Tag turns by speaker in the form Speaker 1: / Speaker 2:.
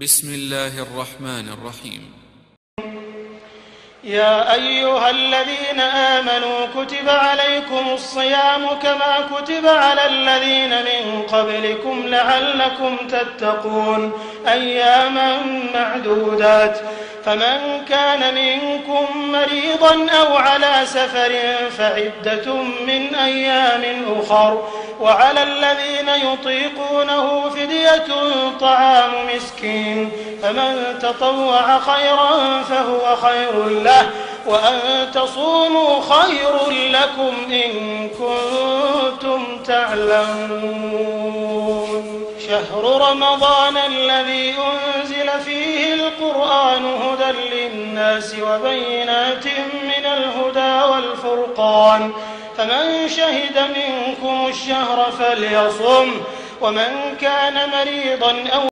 Speaker 1: بسم الله الرحمن الرحيم.
Speaker 2: يا أيها الذين آمنوا كتب عليكم الصيام كما كتب على الذين من قبلكم لعلكم تتقون. أياما معدودات. فمن كان منكم مريضا أو على سفر فعدة من أيام أخر. وعلى الذين يطيقونه طعام مسكين فمن تطوع خيرا فهو خير له وأن تصوموا خير لكم إن كنتم تعلمون. شهر رمضان الذي أنزل فيه القرآن هدى للناس وبينات من الهدى والفرقان. فمن شهد منكم الشهر فليصم ومن كان مريضا أو